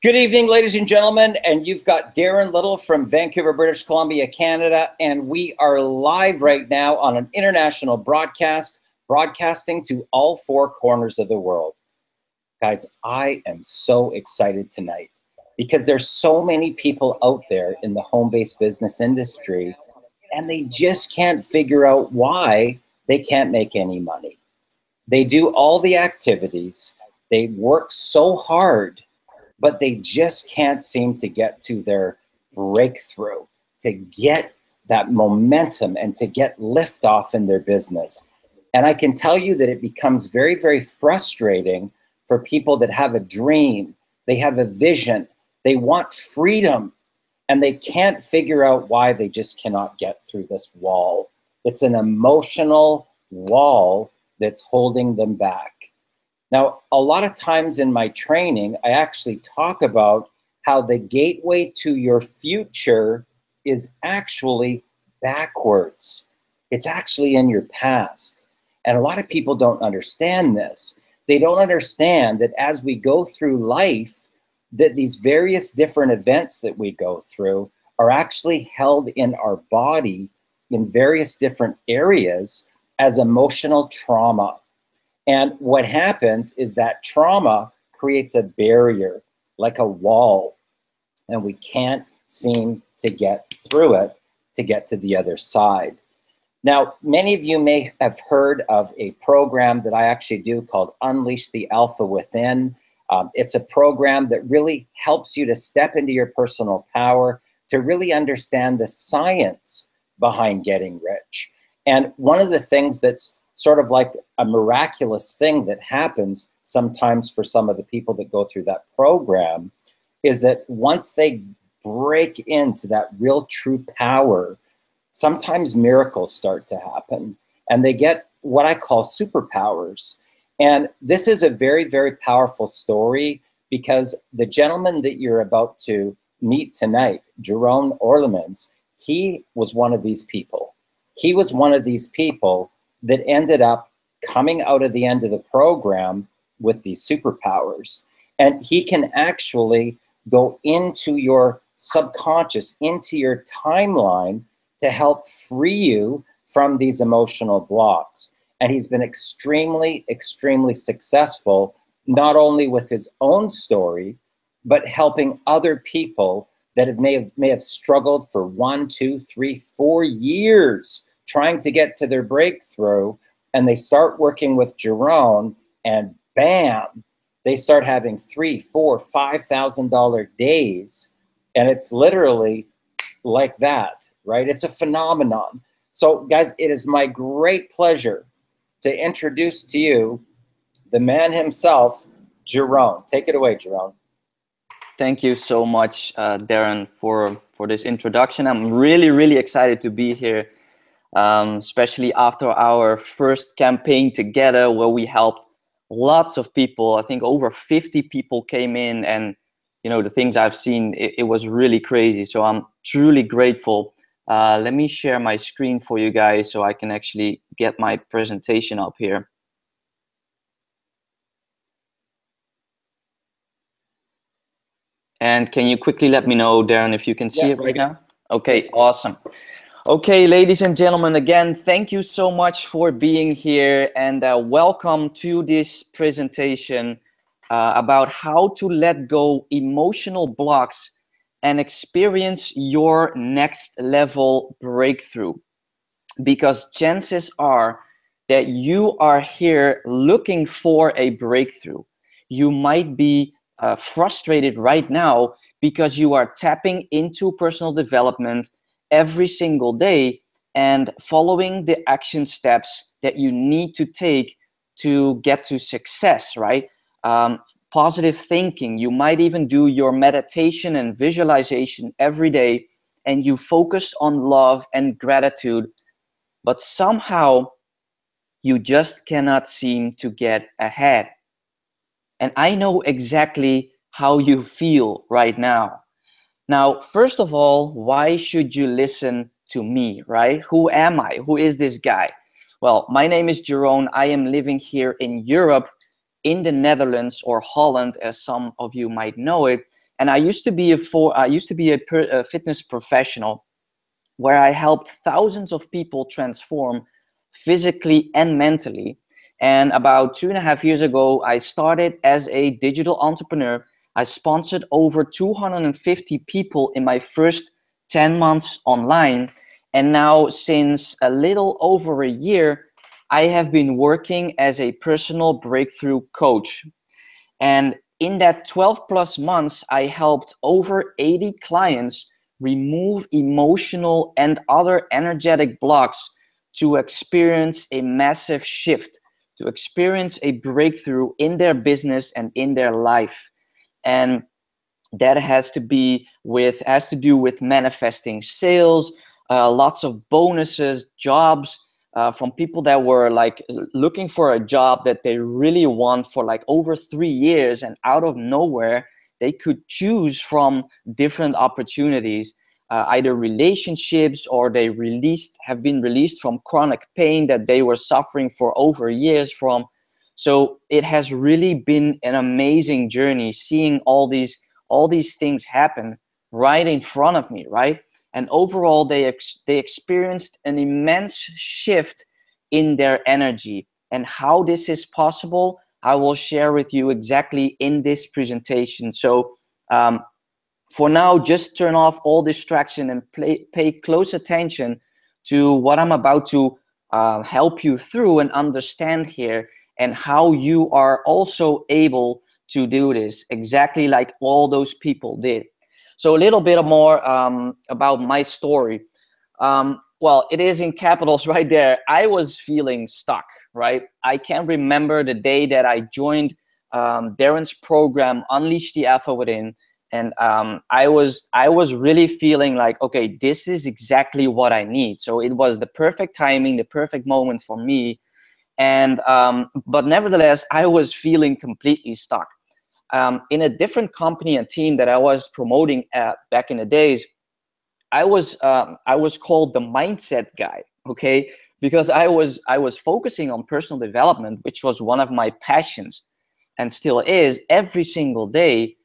Good evening, ladies and gentlemen. And you've got Darren Little from Vancouver, British Columbia, Canada. And we are live right now on an international broadcast, broadcasting to all four corners of the world. Guys, I am so excited tonight because there's so many people out there in the home-based business industry and they just can't figure out why they can't make any money. They do all the activities, they work so hard but they just can't seem to get to their breakthrough, to get that momentum and to get liftoff in their business. And I can tell you that it becomes very, very frustrating for people that have a dream, they have a vision, they want freedom, and they can't figure out why they just cannot get through this wall. It's an emotional wall that's holding them back. Now, a lot of times in my training, I actually talk about how the gateway to your future is actually backwards. It's actually in your past. And a lot of people don't understand this. They don't understand that as we go through life, that these various different events that we go through are actually held in our body in various different areas as emotional trauma. And what happens is that trauma creates a barrier, like a wall, and we can't seem to get through it to get to the other side. Now, many of you may have heard of a program that I actually do called Unleash the Alpha Within. Um, it's a program that really helps you to step into your personal power, to really understand the science behind getting rich. And one of the things that's sort of like a miraculous thing that happens sometimes for some of the people that go through that program is that once they break into that real true power, sometimes miracles start to happen and they get what I call superpowers. And this is a very, very powerful story because the gentleman that you're about to meet tonight, Jerome Oerlemans, he was one of these people. He was one of these people that ended up coming out of the end of the program with these superpowers. And he can actually go into your subconscious, into your timeline to help free you from these emotional blocks. And he's been extremely, extremely successful, not only with his own story, but helping other people that have, may, have, may have struggled for one, two, three, four years trying to get to their breakthrough and they start working with Jerome and bam, they start having three, four, five thousand dollar days. And it's literally like that, right? It's a phenomenon. So, guys, it is my great pleasure to introduce to you the man himself, Jerome. Take it away, Jerome. Thank you so much, uh, Darren, for, for this introduction. I'm really, really excited to be here um, especially after our first campaign together where we helped lots of people. I think over 50 people came in and you know the things I've seen, it, it was really crazy. So I'm truly grateful. Uh, let me share my screen for you guys so I can actually get my presentation up here. And can you quickly let me know, Darren, if you can see yeah, it right now? Okay, awesome. Okay, ladies and gentlemen, again, thank you so much for being here and uh, welcome to this presentation uh, about how to let go emotional blocks and experience your next level breakthrough. Because chances are that you are here looking for a breakthrough. You might be uh, frustrated right now because you are tapping into personal development every single day and following the action steps that you need to take to get to success, right? Um, positive thinking. You might even do your meditation and visualization every day and you focus on love and gratitude, but somehow you just cannot seem to get ahead. And I know exactly how you feel right now. Now, first of all, why should you listen to me, right? Who am I? Who is this guy? Well, my name is Jerome. I am living here in Europe, in the Netherlands or Holland, as some of you might know it. And I used to be a for I used to be a, per, a fitness professional, where I helped thousands of people transform physically and mentally. And about two and a half years ago, I started as a digital entrepreneur. I sponsored over 250 people in my first 10 months online. And now, since a little over a year, I have been working as a personal breakthrough coach. And in that 12 plus months, I helped over 80 clients remove emotional and other energetic blocks to experience a massive shift, to experience a breakthrough in their business and in their life. And that has to be with has to do with manifesting sales, uh, lots of bonuses, jobs, uh, from people that were like looking for a job that they really want for like over three years and out of nowhere they could choose from different opportunities uh, either relationships or they released have been released from chronic pain that they were suffering for over years from so it has really been an amazing journey seeing all these all these things happen right in front of me right? And overall they ex- they experienced an immense shift in their energy. And how this is possible i will share with you exactly in this presentation. So um, for now just turn off all distraction and play, pay close attention to what i'm about to uh, help you through and understand here and how you are also able to do this exactly like all those people did so a little bit more um, about my story. Um, well, it is in capitals right there. I was feeling stuck, right? I can't remember the day that I joined um, Darren's program, Unleash the Alpha Within, and um, I was I was really feeling like, okay, this is exactly what I need. So it was the perfect timing, the perfect moment for me, and um, but nevertheless, I was feeling completely stuck um, in a different company and team that I was promoting at back in the days, I was um, I was called the mindset guy. Okay, because I was I was focusing on personal development, which was one of my passions, and still is every single day.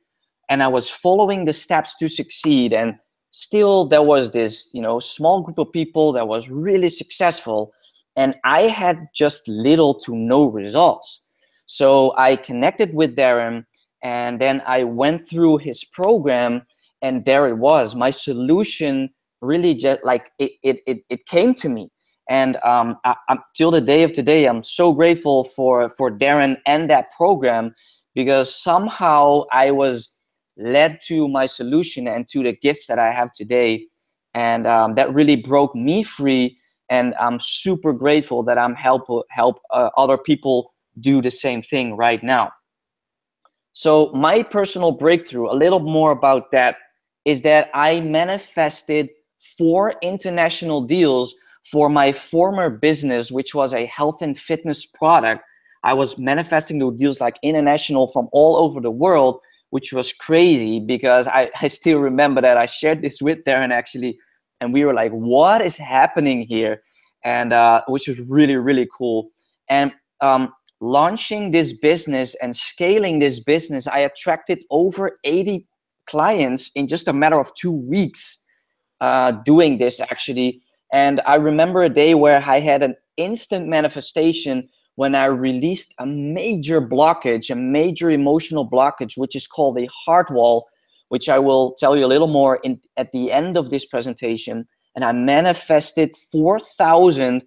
And I was following the steps to succeed, and still there was this you know small group of people that was really successful, and I had just little to no results. So I connected with Darren and then I went through his program, and there it was. My solution really just like it, it, it, it came to me. And um, I, I, till the day of today, I'm so grateful for, for Darren and that program because somehow I was led to my solution and to the gifts that I have today. And um, that really broke me free. And I'm super grateful that I'm help help uh, other people do the same thing right now. So my personal breakthrough, a little more about that, is that I manifested four international deals for my former business, which was a health and fitness product. I was manifesting those deals like international from all over the world, which was crazy because I, I still remember that I shared this with Darren actually, and we were like, what is happening here? And uh, which was really, really cool. And um, launching this business and scaling this business, I attracted over 80 clients in just a matter of two weeks uh, doing this actually. And I remember a day where I had an instant manifestation when I released a major blockage, a major emotional blockage, which is called a heart wall, which I will tell you a little more in, at the end of this presentation. And I manifested 4,000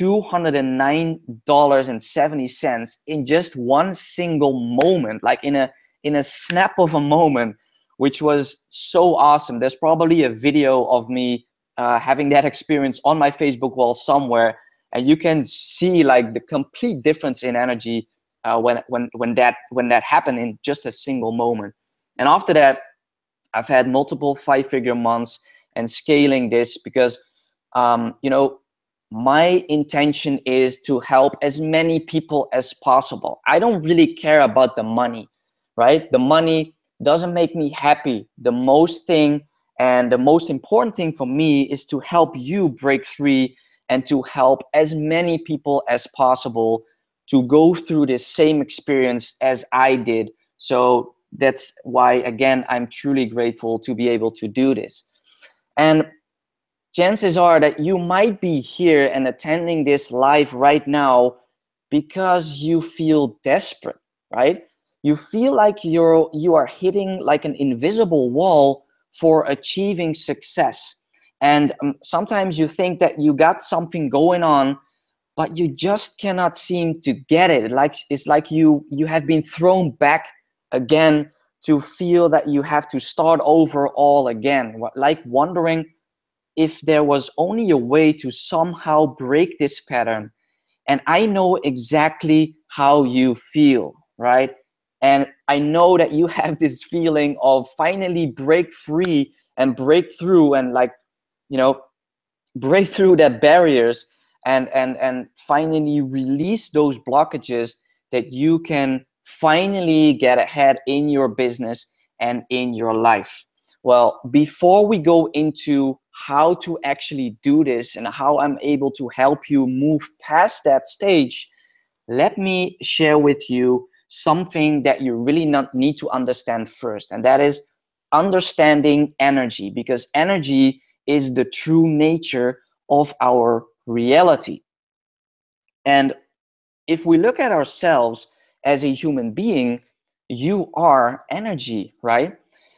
$209.70 in just one single moment like in a in a snap of a moment which was so awesome there's probably a video of me uh, having that experience on my facebook wall somewhere and you can see like the complete difference in energy uh, when when when that when that happened in just a single moment and after that i've had multiple five figure months and scaling this because um, you know my intention is to help as many people as possible. I don't really care about the money, right? The money doesn't make me happy. The most thing and the most important thing for me is to help you break free and to help as many people as possible to go through this same experience as I did. So that's why again i'm truly grateful to be able to do this. And chances are that you might be here and attending this live right now because you feel desperate right? You feel like you're you are hitting like an invisible wall for achieving success. And um, sometimes you think that you got something going on but you just cannot seem to get it. Like it's like you you have been thrown back again to feel that you have to start over all again. Like wondering if there was only a way to somehow break this pattern. And i know exactly how you feel right? And i know that you have this feeling of finally break free and break through and like you know break through that barriers and and and finally release those blockages that you can finally get ahead in your business and in your life well before we go into how to actually do this and how i'm able to help you move past that stage let me share with you something that you really not need to understand first and that is understanding energy because energy is the true nature of our reality. And if we look at ourselves as a human being, you are energy, right?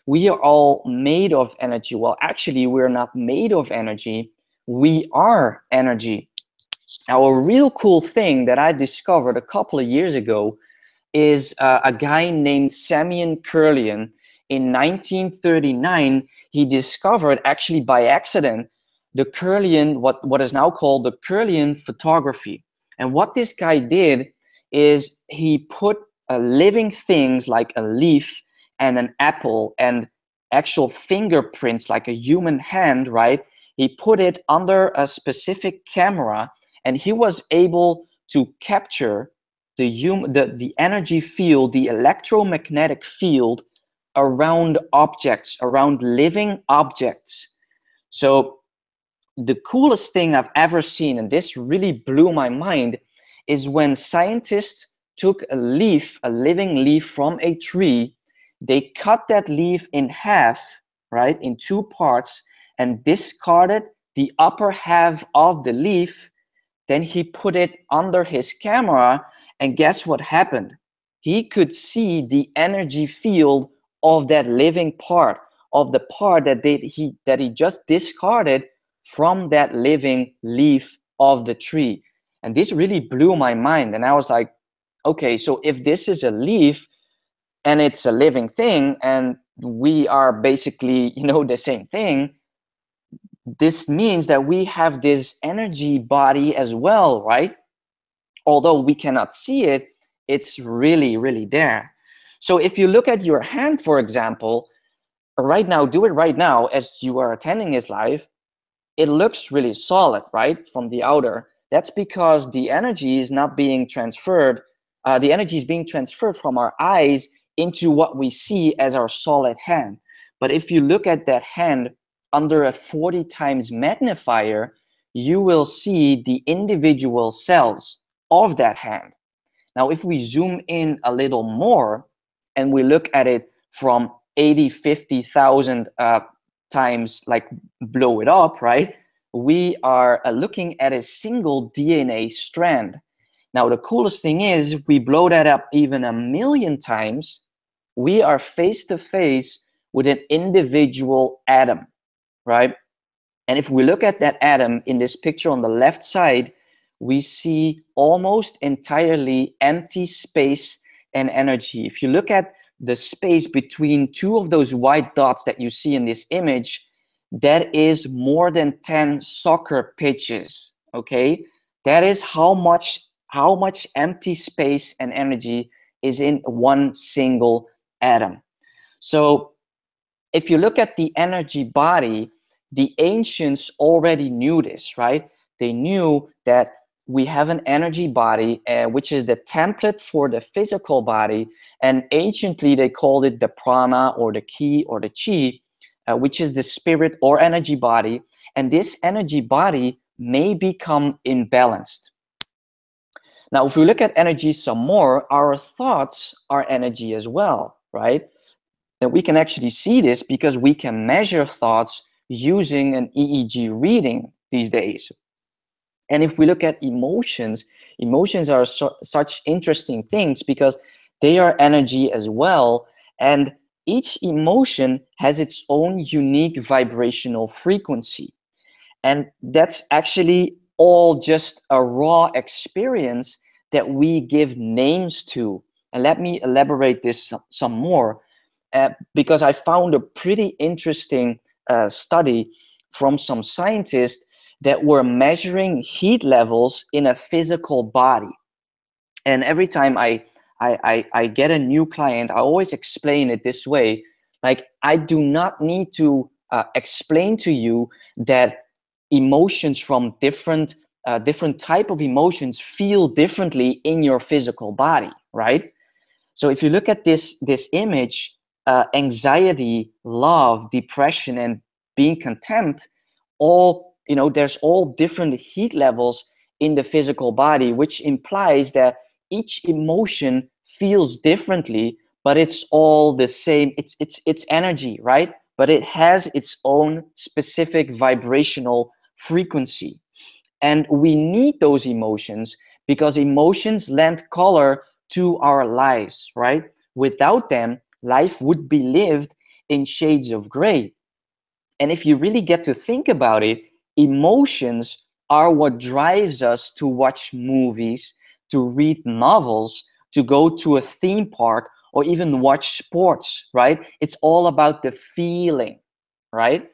We are all made of energy. Well, actually, we're not made of energy. We are energy. Now, a real cool thing that I discovered a couple of years ago is uh, a guy named Semyon Kirlian. In 1939, he discovered, actually by accident, the Kirlian, what, what is now called the Kirlian photography. And what this guy did is he put uh, living things like a leaf and an apple and actual fingerprints like a human hand, right? He put it under a specific camera and he was able to capture the, hum- the, the energy field, the electromagnetic field around objects, around living objects. So the coolest thing I've ever seen, and this really blew my mind, is when scientists took a leaf, a living leaf from a tree, they cut that leaf in half, right, in two parts, and discarded the upper half of the leaf. Then he put it under his camera, and guess what happened? He could see the energy field of that living part, of the part that they, he that he just discarded from that living leaf of the tree. And this really blew my mind. And I was like, okay, so if this is a leaf and it's a living thing and we are basically, you know, the same thing, this means that we have this energy body as well, right? Although we cannot see it, it's really, really there. So if you look at your hand, for example, right now, do it right now as you are attending his live it looks really solid, right, from the outer. That's because the energy is not being transferred. Uh, the energy is being transferred from our eyes into what we see as our solid hand. But if you look at that hand under a 40 times magnifier, you will see the individual cells of that hand. Now, if we zoom in a little more and we look at it from 80, 50,000 uh, times like blow it up, right? We are uh, looking at a single DNA strand. Now, the coolest thing is we blow that up even a million times, we are face to face with an individual atom, right? And if we look at that atom in this picture on the left side, we see almost entirely empty space and energy. If you look at the space between two of those white dots that you see in this image, that is more than 10 soccer pitches, okay? That is how much how much empty space and energy is in one single atom. So if you look at the energy body, the ancients already knew this, right? They knew that we have an energy body, uh, which is the template for the physical body. And anciently, they called it the prana or the ki or the chi, uh, which is the spirit or energy body. And this energy body may become imbalanced. Now, if we look at energy some more, our thoughts are energy as well, right? And we can actually see this because we can measure thoughts using an EEG reading these days. And if we look at emotions, emotions are su- such interesting things because they are energy as well. And each emotion has its own unique vibrational frequency. And that's actually all just a raw experience that we give names to. And let me elaborate this some, more uh, because I found a pretty interesting uh, study from some scientists that were measuring heat levels in a physical body. And every time I, I, I, I get a new client, I always explain it this way. Like, I do not need to uh, explain to you that emotions from different uh, different type of emotions feel differently in your physical body right so if you look at this this image uh, anxiety love depression and being content all you know there's all different heat levels in the physical body which implies that each emotion feels differently but it's all the same it's it's it's energy right but it has its own specific vibrational frequency. And we need those emotions because emotions lend color to our lives, right? Without them, life would be lived in shades of gray. And if you really get to think about it, emotions are what drives us to watch movies, to read novels, to go to a theme park, or even watch sports, right? It's all about the feeling, right?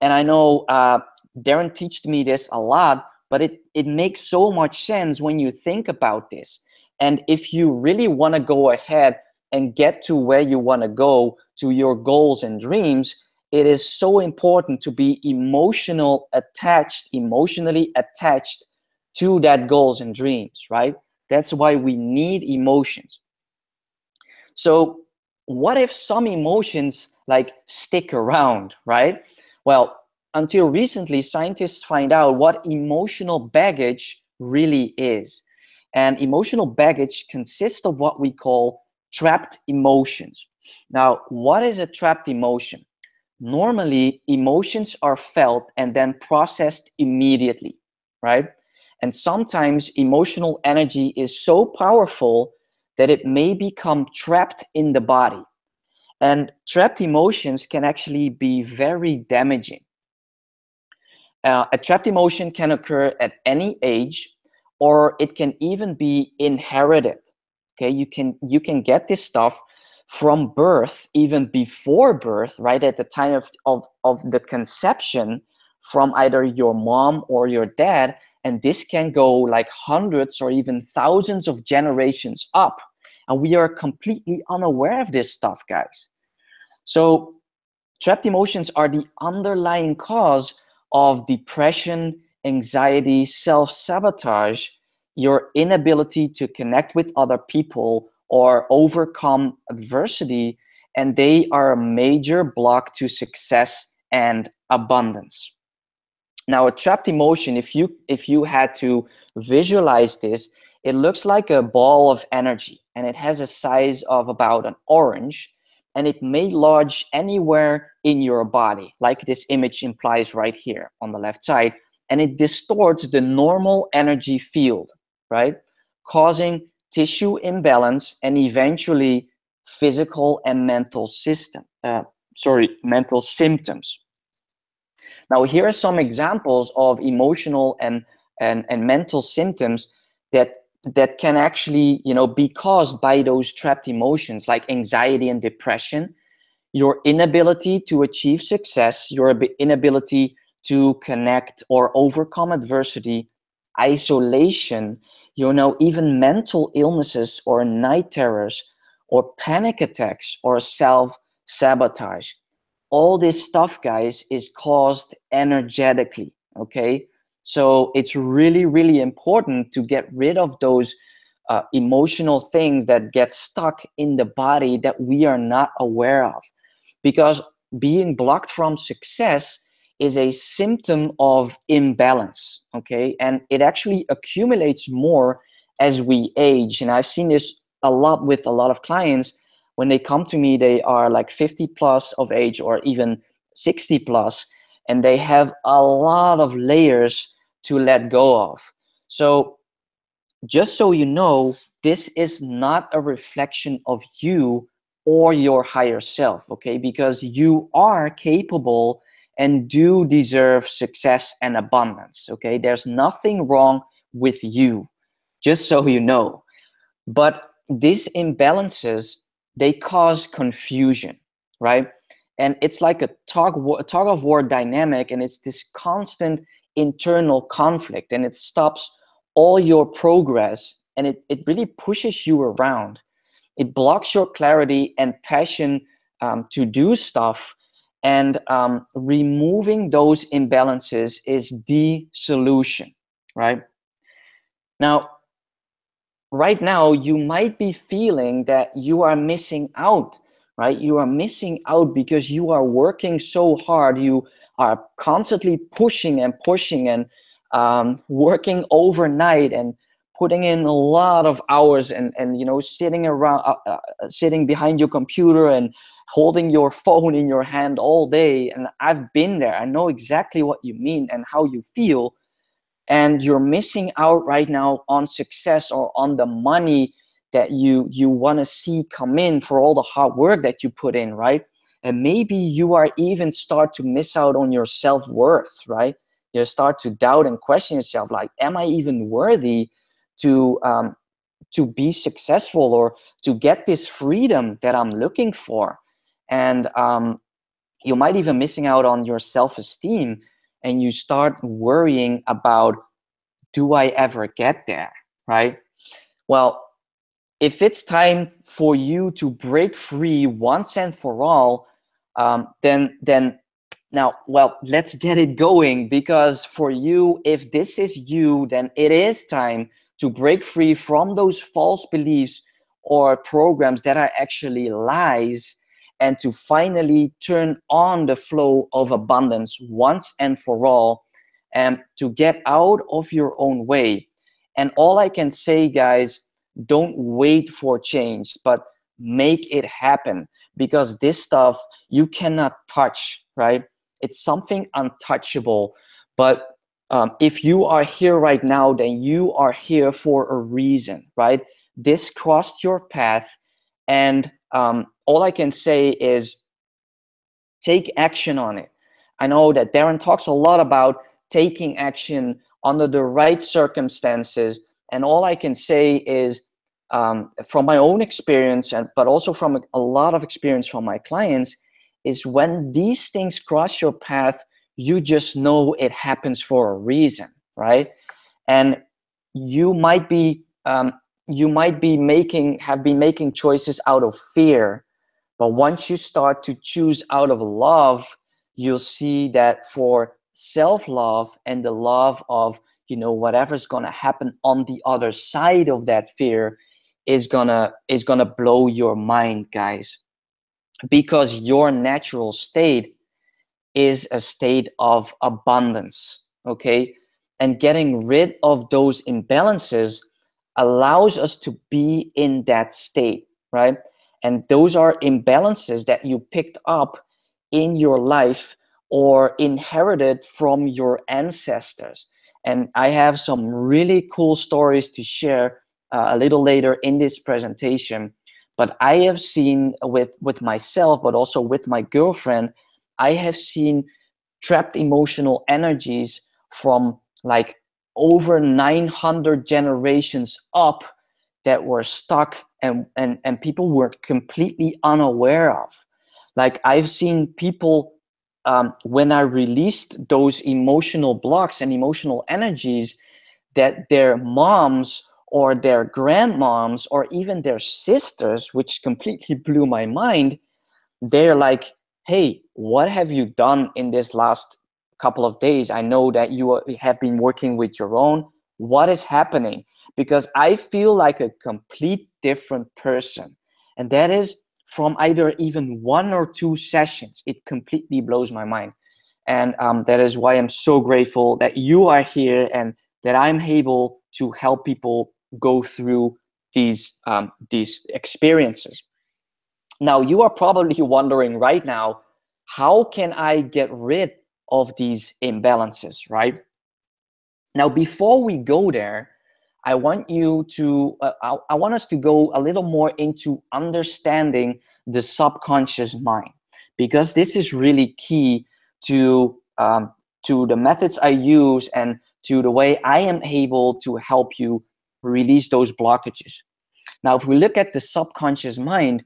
And I know uh, Darren taught me this a lot, but it, it makes so much sense when you think about this. And if you really want to go ahead and get to where you want to go to your goals and dreams, it is so important to be emotional attached, emotionally attached to that goals and dreams, right? That's why we need emotions. So, what if some emotions like stick around, right? Well, until recently, scientists find out what emotional baggage really is. And emotional baggage consists of what we call trapped emotions. Now, what is a trapped emotion? Normally, emotions are felt and then processed immediately, right? And sometimes emotional energy is so powerful that it may become trapped in the body. And trapped emotions can actually be very damaging. Uh, a trapped emotion can occur at any age, or it can even be inherited. Okay, you can you can get this stuff from birth, even before birth, right at the time of, of, of the conception from either your mom or your dad. And this can go like hundreds or even thousands of generations up. And we are completely unaware of this stuff, guys. So, trapped emotions are the underlying cause of depression, anxiety, self sabotage, your inability to connect with other people or overcome adversity, and they are a major block to success and abundance. Now, a trapped emotion, if you if you had to visualize this, it looks like a ball of energy and it has a size of about an orange and it may lodge anywhere in your body, like this image implies right here on the left side, and it distorts the normal energy field, right? Causing tissue imbalance and eventually physical and mental system, uh, sorry, mental symptoms. Now, here are some examples of emotional and, and, and mental symptoms that that can actually you know be caused by those trapped emotions like anxiety and depression your inability to achieve success your inability to connect or overcome adversity isolation you know even mental illnesses or night terrors or panic attacks or self sabotage all this stuff guys is caused energetically okay so it's really, really important to get rid of those uh, emotional things that get stuck in the body that we are not aware of. Because being blocked from success is a symptom of imbalance, okay? And it actually accumulates more as we age. And I've seen this a lot with a lot of clients. When they come to me they are like 50 plus of age or even 60 plus and they have a lot of layers to let go of. So just so you know this is not a reflection of you or your higher self okay? Because you are capable and do deserve success and abundance okay? There's nothing wrong with you just so you know. But these imbalances they cause confusion right? And it's like a tug, a tug of war dynamic and it's this constant internal conflict and it stops all your progress and it, it really pushes you around. It blocks your clarity and passion um, to do stuff and um, removing those imbalances is the solution right? Now right now you might be feeling that you are missing out right? You are missing out because you are working so hard. You are constantly pushing and pushing and um, working overnight and putting in a lot of hours and and you know sitting around uh, uh, sitting behind your computer and holding your phone in your hand all day. And i've been there. I know exactly what you mean and how you feel and you're missing out right now on success or on the money that you you want to see come in for all the hard work that you put in right? And maybe you are even start to miss out on your self-worth right? You start to doubt and question yourself like am i even worthy to um, to be successful or to get this freedom that i'm looking for? And um, you might even missing out on your self-esteem and you start worrying about do i ever get there right? Well if it's time for you to break free once and for all um, then then now well let's get it going because for you if this is you then it is time to break free from those false beliefs or programs that are actually lies and to finally turn on the flow of abundance once and for all and to get out of your own way. And all i can say guys don't wait for change but make it happen. Because this stuff you cannot touch right? It's something untouchable. But um, if you are here right now then you are here for a reason right? This crossed your path and um, all i can say is take action on it. I know that darren talks a lot about taking action under the right circumstances and all i can say is um, from my own experience and but also from a, lot of experience from my clients is when these things cross your path you just know it happens for a reason right? And you might be um, you might be making have been making choices out of fear but once you start to choose out of love you'll see that for self-love and the love of you know whatever's going to happen on the other side of that fear is gonna is gonna blow your mind guys. Because your natural state is a state of abundance okay? And getting rid of those imbalances allows us to be in that state right? And those are imbalances that you picked up in your life or inherited from your ancestors. And i have some really cool stories to share uh, a little later in this presentation. But i have seen with with myself but also with my girlfriend i have seen trapped emotional energies from like over 900 generations up that were stuck and, and, and people were completely unaware of. Like I've seen people, um, when I released those emotional blocks and emotional energies, that their moms or their grandmoms or even their sisters, which completely blew my mind, they're like, hey, what have you done in this last couple of days? I know that you have been working with your own. What is happening? Because I feel like a complete different person. And that is from either even one or two sessions. It completely blows my mind. And um, that is why I'm so grateful that you are here and that I'm able to help people go through these um, these experiences. Now, you are probably wondering right now, how can I get rid of these imbalances, right? Now, before we go there, I want you to, uh, I, I want us to go a little more into understanding the subconscious mind because this is really key to um, to the methods I use and to the way I am able to help you release those blockages. Now, if we look at the subconscious mind,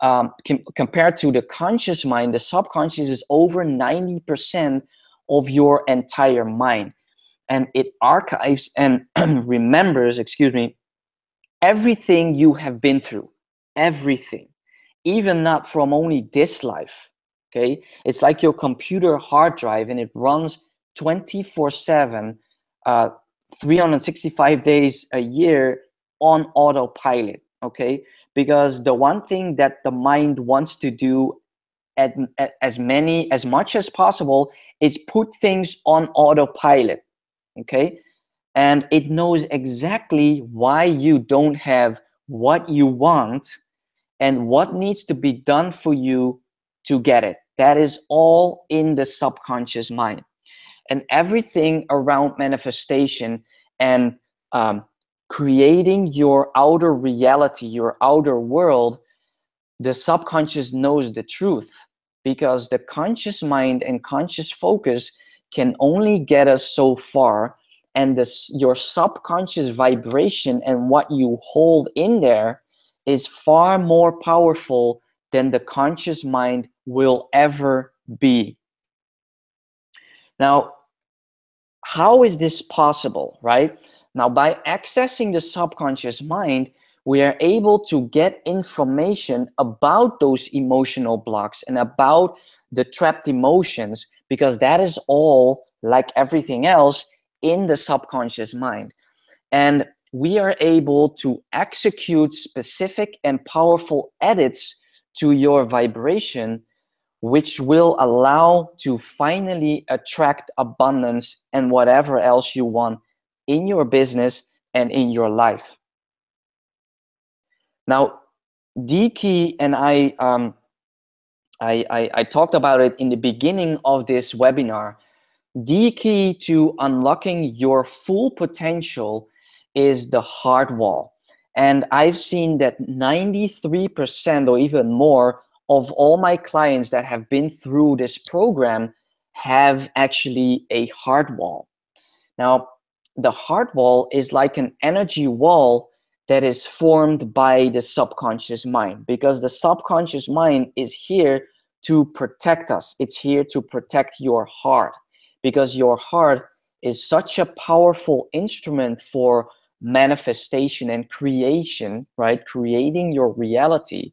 um, com compared to the conscious mind, the subconscious is over 90% of your entire mind. And it archives and remembers, excuse me, everything you have been through, everything, even not from only this life. Okay. It's like your computer hard drive and it runs 24 7, uh, 365 days a year on autopilot okay? Because the one thing that the mind wants to do at, at, as many as much as possible is put things on autopilot okay? And it knows exactly why you don't have what you want and what needs to be done for you to get it. That is all in the subconscious mind. And everything around manifestation and um, creating your outer reality, your outer world, the subconscious knows the truth because the conscious mind and conscious focus can only get us so far and this your subconscious vibration and what you hold in there is far more powerful than the conscious mind will ever be. Now how is this possible right now, by accessing the subconscious mind, we are able to get information about those emotional blocks and about the trapped emotions because that is all, like everything else, in the subconscious mind. And we are able to execute specific and powerful edits to your vibration which will allow to finally attract abundance and whatever else you want in your business and in your life. Now, D-Key and I, um, I, I, I talked about it in the beginning of this webinar. D-Key to unlocking your full potential is the heart wall. And I've seen that 93% or even more of all my clients that have been through this program have actually a heart wall. Now, the heart wall is like an energy wall that is formed by the subconscious mind because the subconscious mind is here to protect us. It's here to protect your heart because your heart is such a powerful instrument for manifestation and creation, right? Creating your reality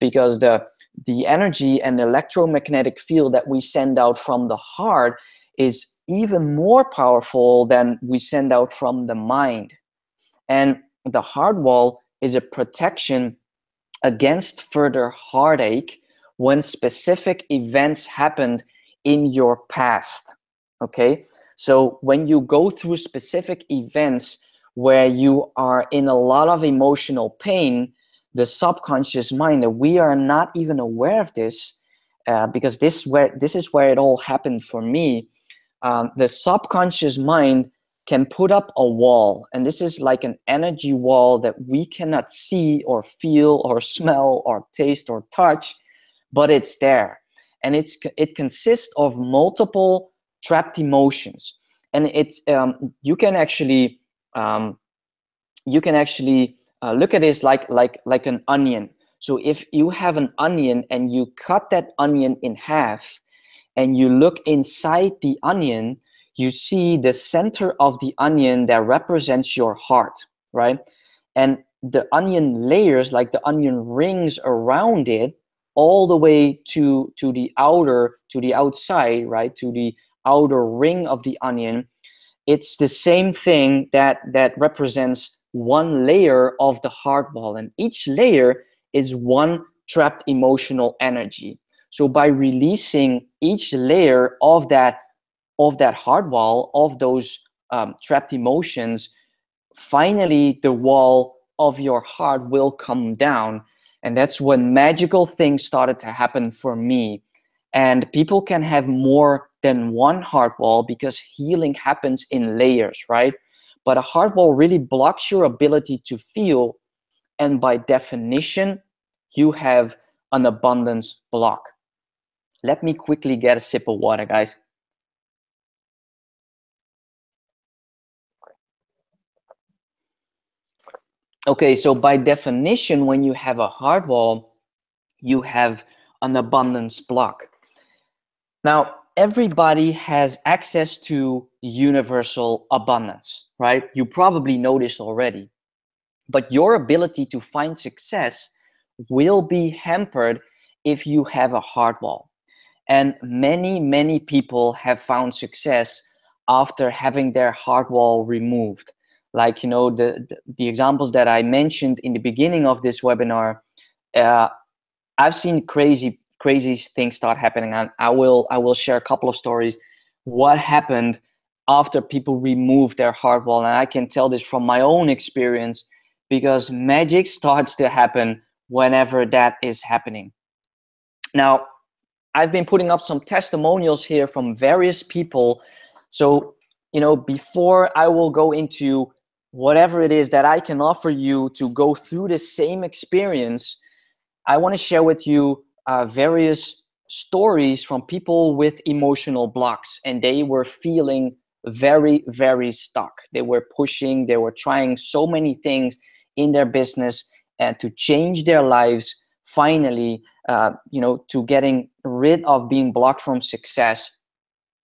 because the the energy and electromagnetic field that we send out from the heart is even more powerful than we send out from the mind. And the heart wall is a protection against further heartache when specific events happened in your past. Okay? So when you go through specific events where you are in a lot of emotional pain, the subconscious mind, that we are not even aware of this uh, because this where this is where it all happened for me um, the subconscious mind can put up a wall and this is like an energy wall that we cannot see or feel or smell or taste or touch but it's there. And it's it consists of multiple trapped emotions. And it's um, you can actually um, you can actually uh, look at this like like like an onion. So if you have an onion and you cut that onion in half and you look inside the onion, you see the center of the onion that represents your heart, right? And the onion layers, like the onion rings around it, all the way to to the outer, to the outside, right? To the outer ring of the onion. It's the same thing that that represents one layer of the heart wall, and each layer is one trapped emotional energy. So by releasing each layer of that of that heart wall of those um, trapped emotions, finally the wall of your heart will come down, And that's when magical things started to happen for me. And people can have more than one heart wall because healing happens in layers, right? But a heart wall really blocks your ability to feel. And by definition, you have an abundance block. Let me quickly get a sip of water, guys. Okay, so by definition, when you have a heart wall, you have an abundance block. Now, everybody has access to universal abundance, right? You probably noticed already. But your ability to find success will be hampered if you have a heart wall. And many, many people have found success after having their heart wall removed. Like you know the, the, the examples that i mentioned in the beginning of this webinar uh, i've seen crazy crazy things start happening. And i will i will share a couple of stories. What happened after people removed their heart wall? And i can tell this from my own experience because magic starts to happen whenever that is happening. Now i've been putting up some testimonials here from various people so you know before i will go into whatever it is that I can offer you to go through the same experience, I want to share with you uh, various stories from people with emotional blocks, and they were feeling very, very stuck. They were pushing, they were trying so many things in their business and to change their lives. Finally, uh, you know, to getting rid of being blocked from success,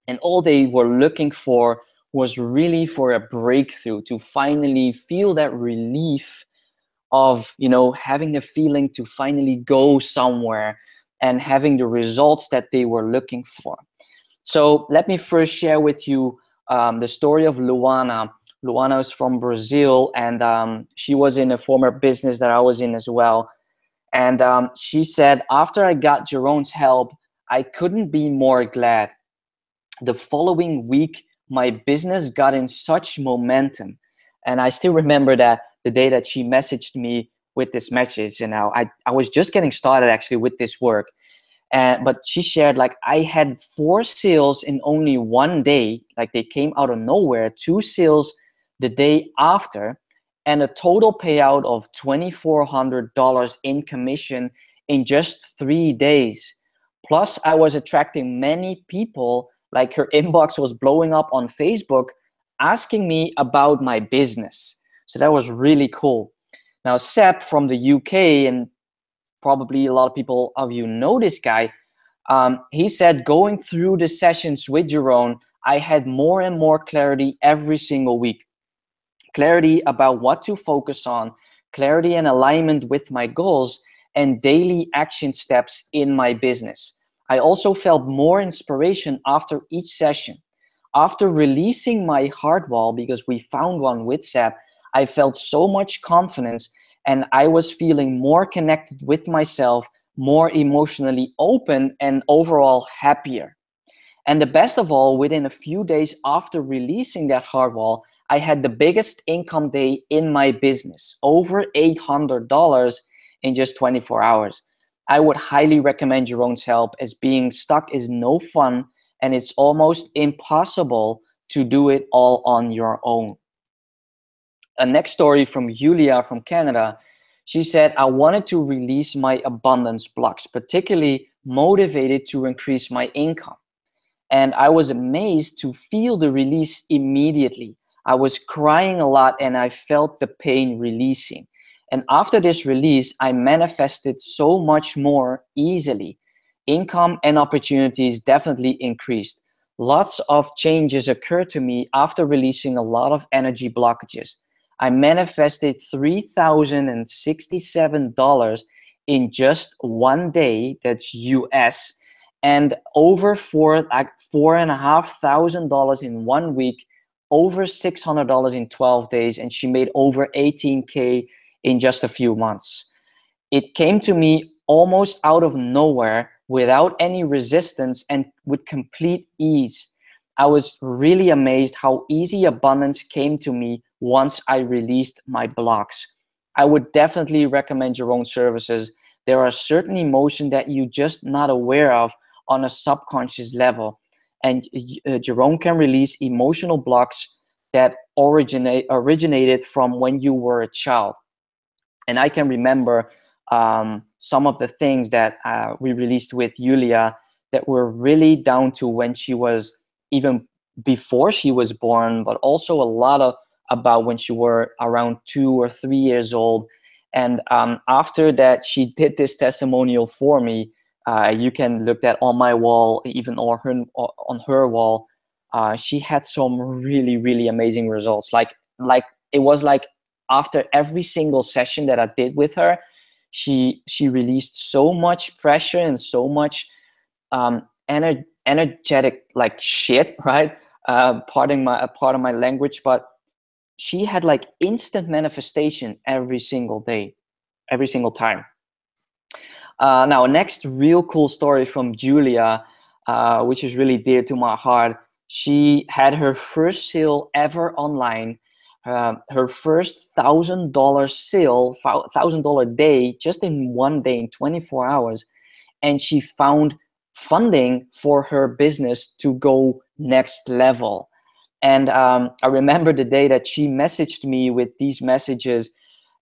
and all they were looking for was really for a breakthrough to finally feel that relief of you know having the feeling to finally go somewhere and having the results that they were looking for. So let me first share with you um, the story of luana. Luana is from brazil and um, she was in a former business that i was in as well and um, she said after i got Jeroen's help i couldn't be more glad the following week my business got in such momentum. And I still remember that the day that she messaged me with this message, and now I, I was just getting started actually with this work. And but she shared like I had four sales in only one day, like they came out of nowhere, two sales the day after, and a total payout of $2,400 in commission in just three days. Plus, I was attracting many people like her inbox was blowing up on Facebook asking me about my business. So that was really cool. Now, Seb from the UK, and probably a lot of people of you know this guy, um, he said going through the sessions with Jeroen, I had more and more clarity every single week. Clarity about what to focus on, clarity and alignment with my goals, and daily action steps in my business. I also felt more inspiration after each session. After releasing my heart wall, because we found one with Seb, I felt so much confidence and I was feeling more connected with myself, more emotionally open, and overall happier. And the best of all, within a few days after releasing that heart wall, I had the biggest income day in my business over $800 in just 24 hours. I would highly recommend Jeroen's help as being stuck is no fun and it's almost impossible to do it all on your own. A next story from Julia from Canada. She said, I wanted to release my abundance blocks, particularly motivated to increase my income. And I was amazed to feel the release immediately. I was crying a lot and I felt the pain releasing. And after this release, I manifested so much more easily. Income and opportunities definitely increased. Lots of changes occurred to me after releasing a lot of energy blockages. I manifested $3,067 in just one day, that's US, and over four like four and a half thousand dollars in one week, over six hundred dollars in 12 days, and she made over 18k in just a few months. It came to me almost out of nowhere without any resistance and with complete ease. I was really amazed how easy abundance came to me once I released my blocks. I would definitely recommend Jeroen's services there are certain emotions that you're just not aware of on a subconscious level and uh, Jeroen can release emotional blocks that originate originated from when you were a child and i can remember um, some of the things that uh, we released with Julia that were really down to when she was even before she was born, but also a lot of about when she were around two or three years old. And um, after that, she did this testimonial for me. Uh, you can look at on my wall, even on her on her wall. Uh, she had some really really amazing results. Like like it was like after every single session that I did with her, she she released so much pressure and so much um, ener- energetic like shit, right? Uh, pardon my uh, part of my language, but she had like instant manifestation every single day, every single time. Uh, now, next real cool story from Julia, uh, which is really dear to my heart. She had her first sale ever online uh, her first thousand dollar sale, thousand dollar day, just in one day, in 24 hours, and she found funding for her business to go next level. And um, I remember the day that she messaged me with these messages,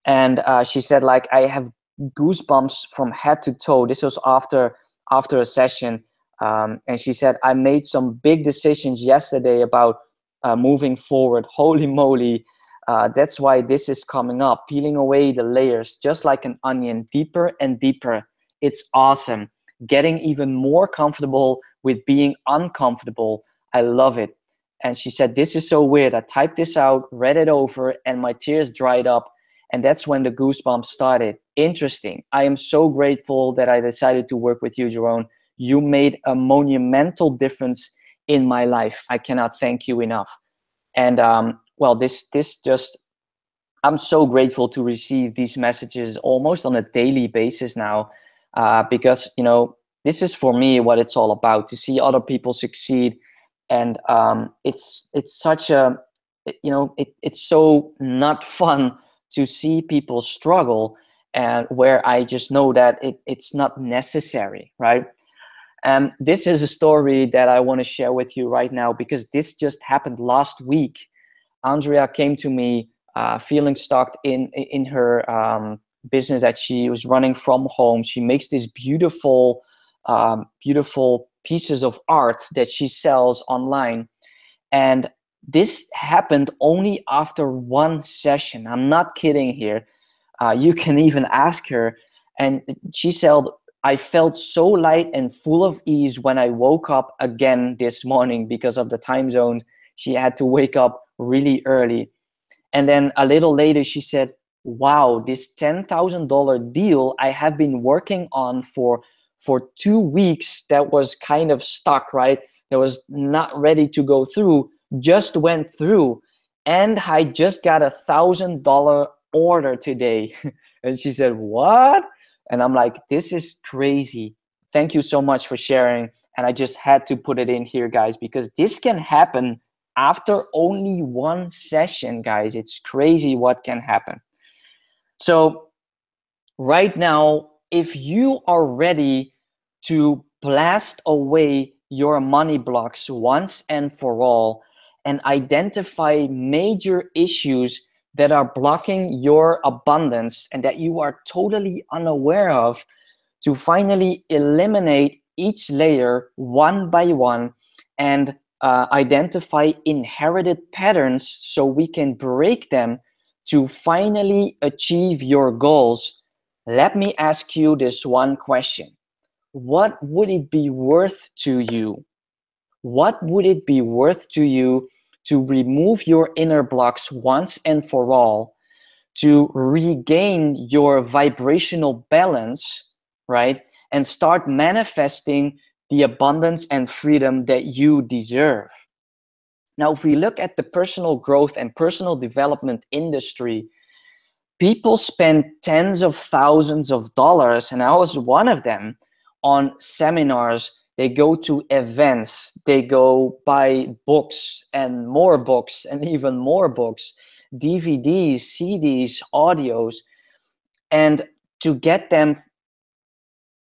and uh, she said, like, I have goosebumps from head to toe. This was after after a session, um, and she said, I made some big decisions yesterday about uh, moving forward. Holy moly! Uh, that's why this is coming up, peeling away the layers just like an onion, deeper and deeper. It's awesome. Getting even more comfortable with being uncomfortable. I love it. And she said, This is so weird. I typed this out, read it over, and my tears dried up. And that's when the goosebumps started. Interesting. I am so grateful that I decided to work with you, Jeroen. You made a monumental difference in my life. I cannot thank you enough. And um, well, this this just I'm so grateful to receive these messages almost on a daily basis now, uh, because you know this is for me what it's all about to see other people succeed, and um, it's it's such a you know it, it's so not fun to see people struggle and where I just know that it, it's not necessary, right? And this is a story that I want to share with you right now because this just happened last week. Andrea came to me uh, feeling stuck in in her um, business that she was running from home. She makes these beautiful, um, beautiful pieces of art that she sells online, and this happened only after one session. I'm not kidding here. Uh, you can even ask her, and she said. I felt so light and full of ease when I woke up again this morning because of the time zone. She had to wake up really early. And then a little later, she said, Wow, this $10,000 deal I have been working on for, for two weeks that was kind of stuck, right? That was not ready to go through, just went through. And I just got a $1,000 order today. and she said, What? And I'm like, This is crazy. Thank you so much for sharing. And I just had to put it in here, guys, because this can happen after only one session, guys. It's crazy what can happen. So, right now, if you are ready to blast away your money blocks once and for all and identify major issues that are blocking your abundance and that you are totally unaware of to finally eliminate each layer one by one and uh, identify inherited patterns so we can break them to finally achieve your goals, let me ask you this one question. What would it be worth to you? What would it be worth to you to remove your inner blocks once and for all, to regain your vibrational balance, right? And start manifesting the abundance and freedom that you deserve. Now, if we look at the personal growth and personal development industry, people spend tens of thousands of dollars, and I was one of them, on seminars. They go to events, they go buy books and more books and even more books, DVDs, CDs, audios, and to get them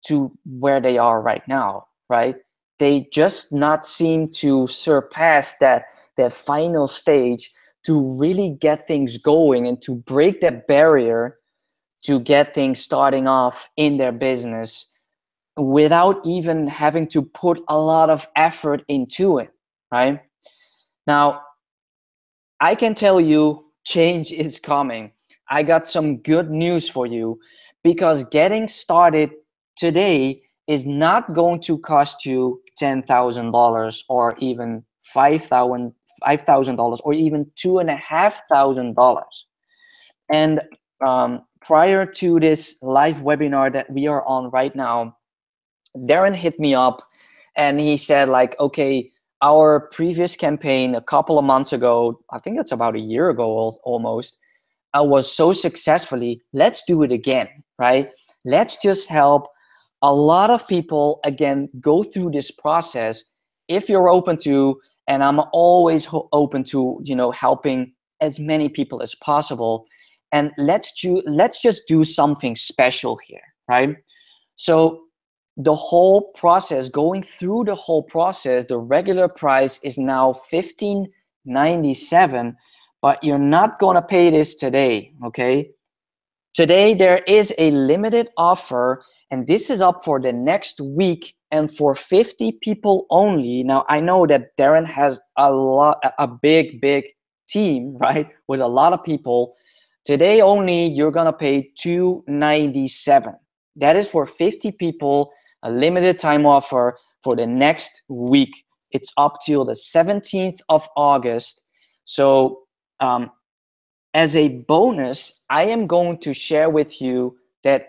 to where they are right now, right? They just not seem to surpass that that final stage to really get things going and to break that barrier to get things starting off in their business without even having to put a lot of effort into it, right? Now, I can tell you change is coming. I got some good news for you because getting started today is not going to cost you $10,000 or even $5,000 $5,000 or even $2,500. And um, prior to this live webinar that we are on right now, Darren hit me up and he said like, okay, our previous campaign a couple of months ago, I think it's about a year ago almost, uh, was so successfully, let's do it again, right? Let's just help a lot of people again go through this process if you're open to and i'm always ho- open to you know helping as many people as possible and let's do let's just do something special here right so the whole process going through the whole process the regular price is now 1597 but you're not going to pay this today okay? Today there is a limited offer and this is up for the next week and for 50 people only. Now i know that darren has a lot a big big team right with a lot of people. Today only you're gonna pay 297 that is for 50 people a limited time offer for the next week it's up till the 17th of august so um, as a bonus i am going to share with you that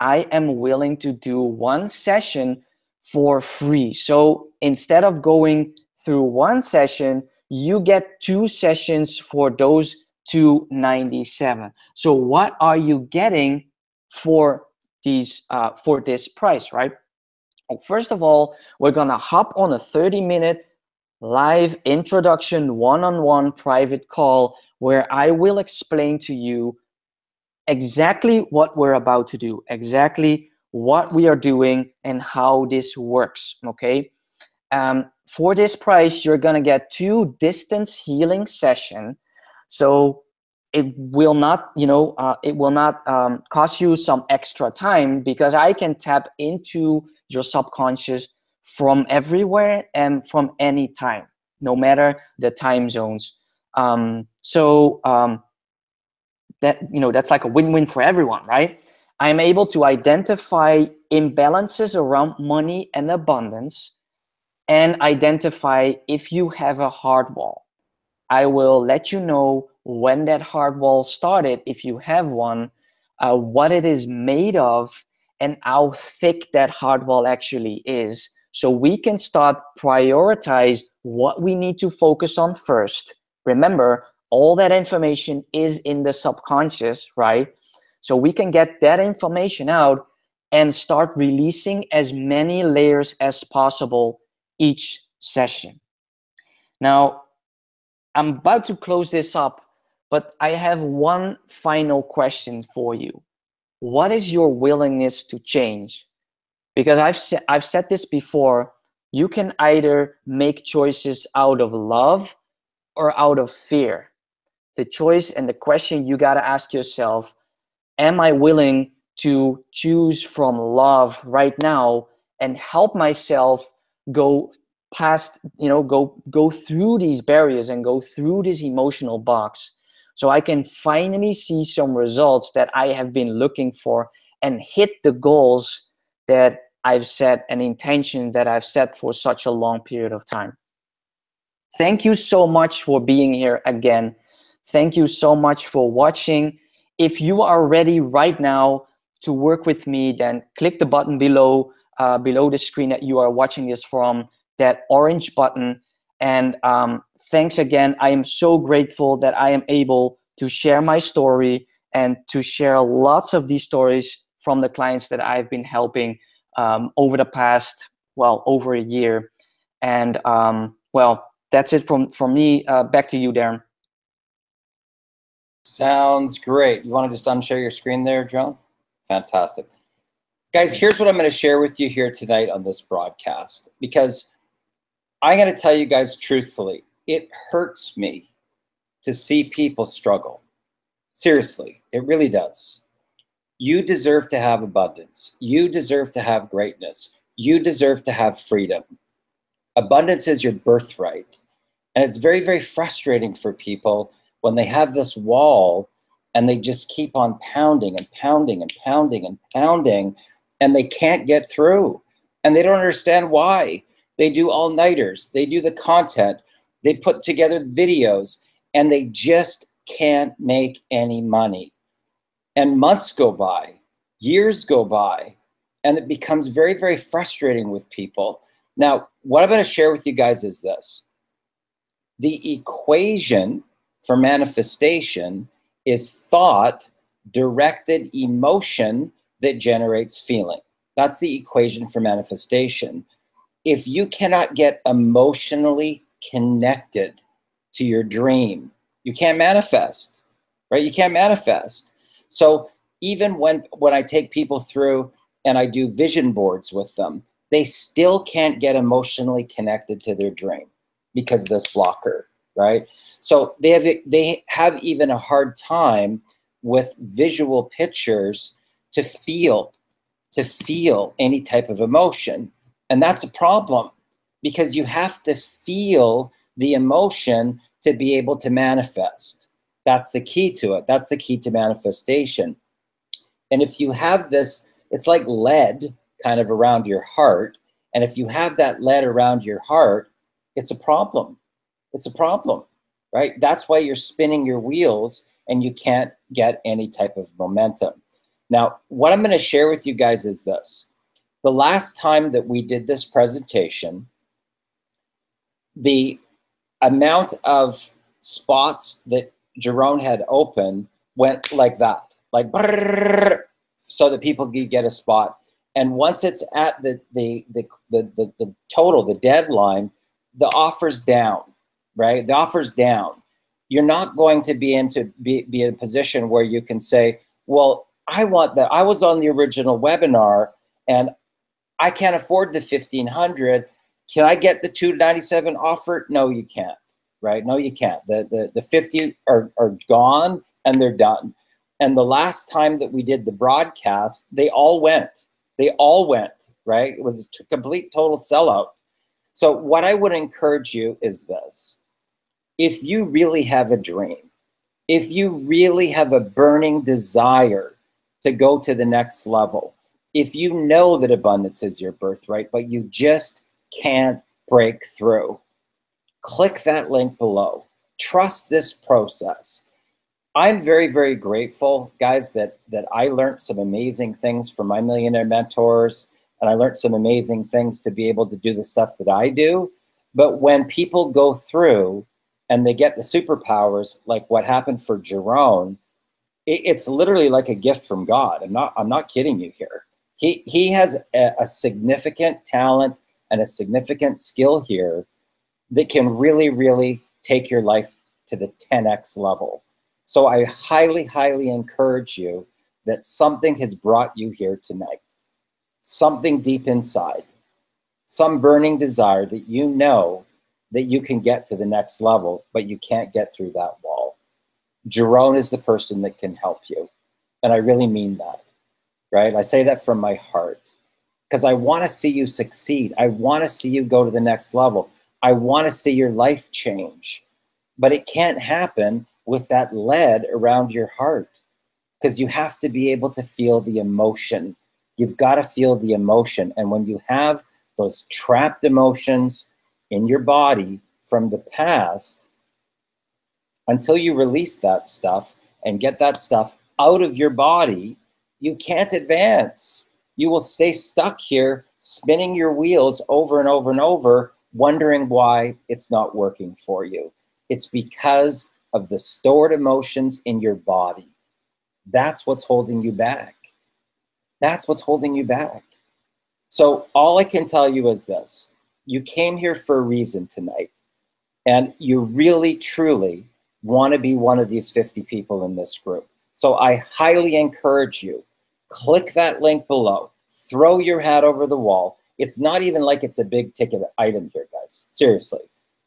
i am willing to do one session for free. So instead of going through one session, you get two sessions for those 297. So what are you getting for these uh, for this price, right? First of all, we're gonna hop on a 30 minute live introduction one-on-one private call where I will explain to you exactly what we're about to do, exactly what we are doing and how this works okay? Um, for this price you're gonna get two distance healing session. So it will not you know uh, it will not um, cost you some extra time because i can tap into your subconscious from everywhere and from any time no matter the time zones um, so um, that you know that's like a win-win for everyone right I'm able to identify imbalances around money and abundance and identify if you have a heart wall. I will let you know when that heart wall started, if you have one, uh, what it is made of, and how thick that heart wall actually is. So we can start prioritize what we need to focus on first. Remember, all that information is in the subconscious, right? So we can get that information out and start releasing as many layers as possible each session. Now, I'm about to close this up, but I have one final question for you. What is your willingness to change? Because I've, sa- I've said this before, you can either make choices out of love or out of fear. The choice and the question you got to ask yourself am I willing to choose from love right now and help myself go past, you know, go go through these barriers and go through this emotional box so I can finally see some results that I have been looking for and hit the goals that I've set and intention that I've set for such a long period of time. Thank you so much for being here again. Thank you so much for watching if you are ready right now to work with me, then click the button below uh, below the screen that you are watching this from, that orange button. And um, thanks again. I am so grateful that I am able to share my story and to share lots of these stories from the clients that I've been helping um, over the past, well, over a year. And um, well, that's it from, from me. Uh, back to you, Darren. Sounds great. You want to just unshare your screen there, Joan? Fantastic. Guys, here's what I'm going to share with you here tonight on this broadcast because I'm going to tell you guys truthfully, it hurts me to see people struggle. Seriously, it really does. You deserve to have abundance. You deserve to have greatness. You deserve to have freedom. Abundance is your birthright. And it's very, very frustrating for people when they have this wall and they just keep on pounding and pounding and pounding and pounding and they can't get through. And they don't understand why. They do all nighters, they do the content, they put together videos, and they just can't make any money. And months go by, years go by, and it becomes very, very frustrating with people. Now, what I'm going to share with you guys is this the equation for manifestation is thought, directed emotion that generates feeling. That's the equation for manifestation. If you cannot get emotionally connected to your dream, you can't manifest, right? You can't manifest. So even when when I take people through and I do vision boards with them, they still can't get emotionally connected to their dream because of this blocker, right? So they have they have even a hard time with visual pictures to feel to feel any type of emotion. And that's a problem because you have to feel the emotion to be able to manifest. That's the key to it. That's the key to manifestation. And if you have this, it's like lead kind of around your heart. And if you have that lead around your heart, it's a problem. It's a problem, right? That's why you're spinning your wheels and you can't get any type of momentum. Now, what I'm going to share with you guys is this. The last time that we did this presentation, the amount of spots that Jerome had open went like that, like brrr, so that people could get a spot. And once it's at the, the, the, the, the, total, the deadline, the offer's down, right? The offer's down. You're not going to be into be, be in a position where you can say, well, I want that. I was on the original webinar and I can't afford the 1500. Can I get the 297 offer? No, you can't, right? No, you can't. The, the, the 50 are, are gone and they're done. And the last time that we did the broadcast, they all went. They all went, right? It was a complete total sellout. So, what I would encourage you is this if you really have a dream, if you really have a burning desire to go to the next level. If you know that abundance is your birthright, but you just can't break through, click that link below. Trust this process. I'm very, very grateful, guys, that, that I learned some amazing things from my millionaire mentors, and I learned some amazing things to be able to do the stuff that I do. But when people go through and they get the superpowers, like what happened for Jerome, it, it's literally like a gift from God. I'm not I'm not kidding you here. He he has a, a significant talent and a significant skill here that can really really take your life to the 10x level. So I highly highly encourage you that something has brought you here tonight. Something deep inside. Some burning desire that you know that you can get to the next level, but you can't get through that wall. Jerome is the person that can help you. And I really mean that, right? I say that from my heart because I want to see you succeed. I want to see you go to the next level. I want to see your life change. But it can't happen with that lead around your heart because you have to be able to feel the emotion. You've got to feel the emotion. And when you have those trapped emotions in your body from the past, until you release that stuff and get that stuff out of your body, you can't advance. You will stay stuck here, spinning your wheels over and over and over, wondering why it's not working for you. It's because of the stored emotions in your body. That's what's holding you back. That's what's holding you back. So, all I can tell you is this you came here for a reason tonight, and you really, truly want to be one of these 50 people in this group. So I highly encourage you, click that link below. throw your hat over the wall. It's not even like it's a big ticket item here, guys. Seriously,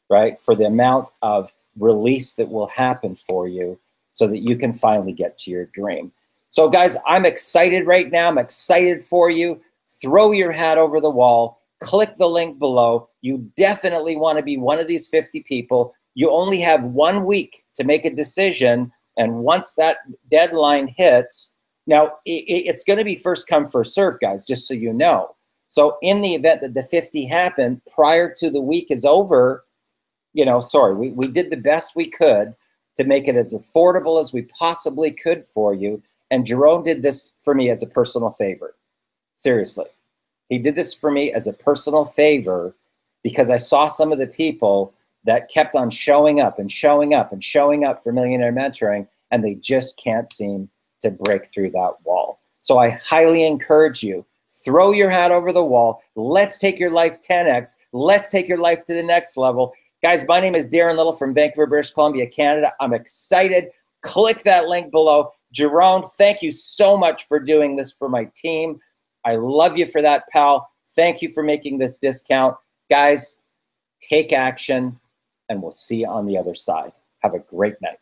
right? For the amount of release that will happen for you so that you can finally get to your dream. So, guys, I'm excited right now. I'm excited for you. Throw your hat over the wall. Click the link below. You definitely want to be one of these 50 people. You only have one week to make a decision. And once that deadline hits, now it's going to be first come, first serve, guys, just so you know. So, in the event that the 50 happened prior to the week is over, you know, sorry, we, we did the best we could to make it as affordable as we possibly could for you. And Jerome did this for me as a personal favor. Seriously. He did this for me as a personal favor because I saw some of the people that kept on showing up and showing up and showing up for millionaire mentoring, and they just can't seem to break through that wall. So I highly encourage you throw your hat over the wall. Let's take your life 10x. Let's take your life to the next level. Guys, my name is Darren Little from Vancouver, British Columbia, Canada. I'm excited. Click that link below. Jerome, thank you so much for doing this for my team. I love you for that, pal. Thank you for making this discount. Guys, take action, and we'll see you on the other side. Have a great night.